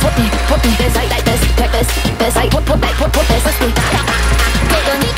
Put me, put me, this, like, like this, check this, this, like, put, put, like, put, put this, let's be